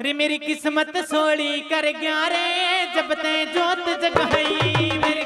रे मेरी किस्मत सोली कर ग्यारे जब ते जोत जगाई मेरी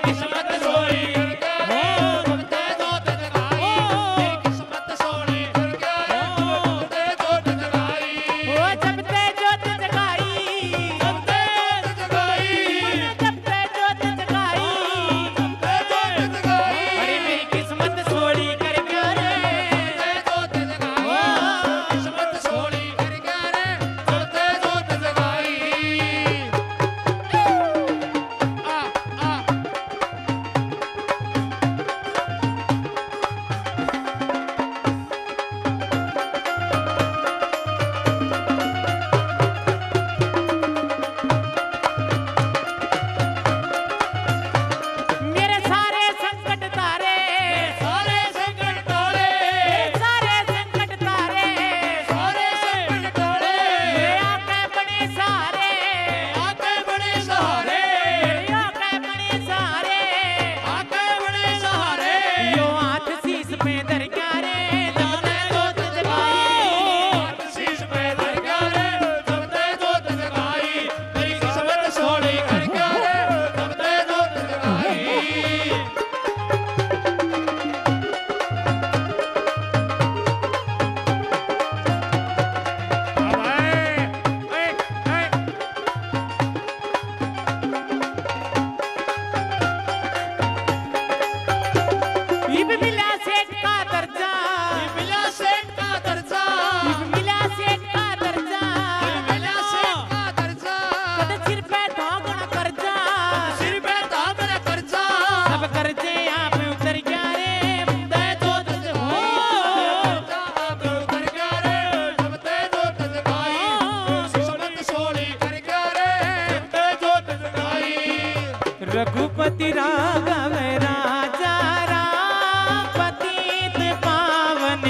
पति राघव राजा राम पतित पावन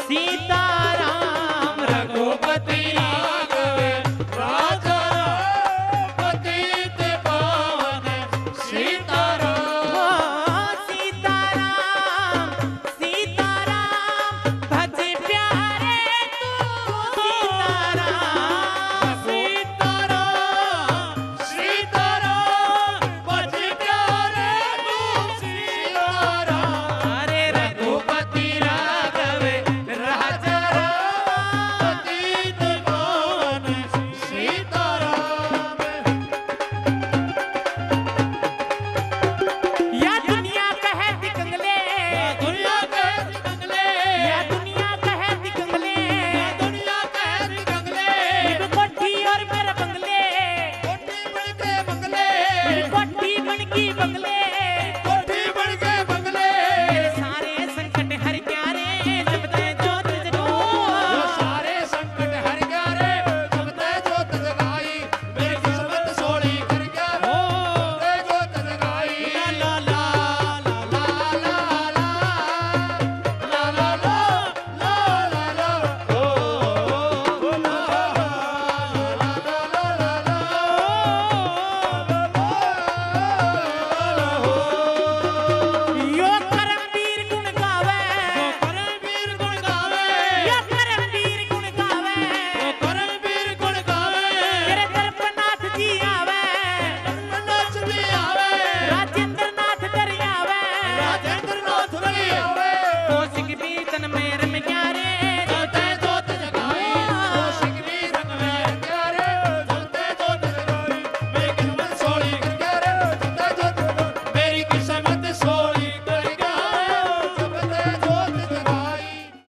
सीताराम रघुपति।